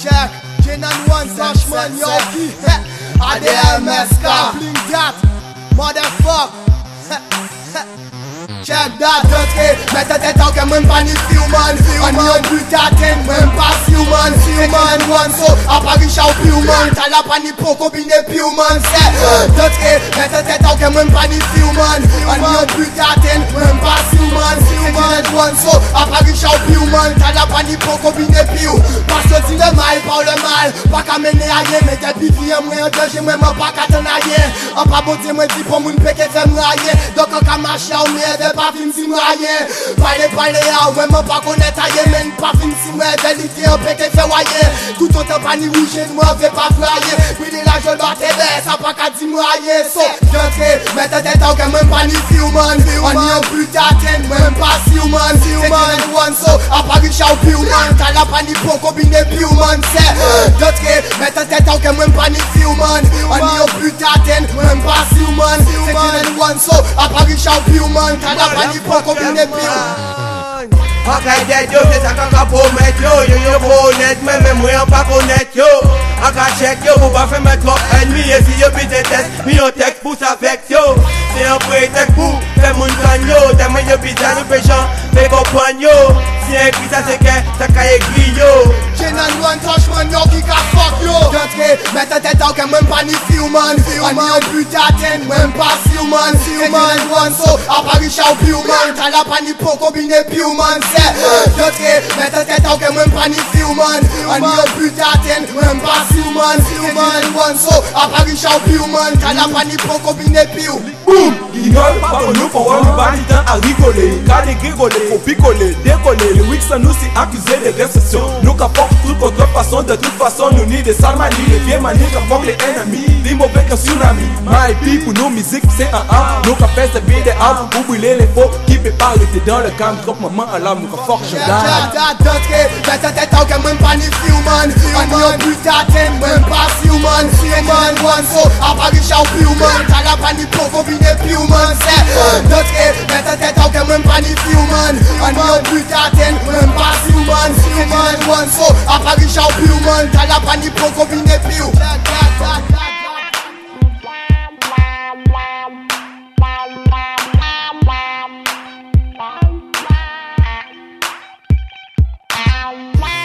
Check, Jenan One Sash man Yorkie Ade MSK Bling dat, motherfuck. Check dat, dot e Mette tet ouke mwen pa ni filman An yon buta ten mwen pa filman Tekin one so, aparish ou piwman Tala pa ni pro kombine piwman Se, dot e Mette tet ouke mwen pa ni filman An yon buta ten wan so A parisha ou pi ou man Kada pani pou kombine pi ou Paske di le mal par le mal Pa ka mene a ye Mete pi fye mwen an deje mwen mwen pa katan a ye An pa bote mwen di pou moun peke fe mwen a ye Dok an ka macha ou mwen de pa fin si mwen a ye Paile paile a ou mwen mwen pa konet a ye Men pa fin si mwen de li te an peke fe wa ye Tout an te pani ouje mwen ve pa fwe a ye Bwile la jol do te be Sa pa ka di mwen a ye So, jentre, mette te tau ke mwen pani fi ou man. An yon buta ten mwen pas human human. One so, apari chaw human Tala pa ni po kombine human Se, jantre, mette tet an ke mwen pa ni human An ni an puta ten, mwen pa si human human one so, apari chaw human Tala pa ni po kombine human Akay det yo, se sa ka ka promet yo Yo yo konet men, men mwen pa konet yo Akay chek yo, pou pa fe met trop enmi E si yo bite test, mi yo tek pou sa fek yo Se yo pretek pou, fe moun kan yo Temen yo bite nou pe chan, fe kompwan yo Si ekri sa se ke, sa ka ekri yo. Gin and one touch man yo ki ka fuck yo Jantre, mette tête an ke mwen pa ni human An ni an puta ten, mwen pa si human Si human. one so, apari chaw human Tala pa ni po kombine human Se, euh. jantre, mette tête an ke mwen pa ni human An ni an puta ten, mwen pa si human Si human one so, apari chaw human Tala pa ni po kombine human Boum Guignol, pas pour nous, pour voir nous pas du temps à rigoler Car les rigoler, faut picoler, décoller Les Wix nous c'est accusé de récession Nous qu'apporte toute contrefaçon, de toute façon nous ni des sales manies Les vieilles manies qu'apportent les ennemis. Les mauvais qu'un tsunami. My people, nos musiques c'est un art. Qu'à faire c'est bien des arbres pour brûler les faux. Qui peut pas arrêter dans le camp, drop maman à l'âme, nous qu'à fort je Ja, ja, dotre, mette tête an ke mwen pa ni human. An ni one So apparition piw man Tala pa ni proko vine Wow.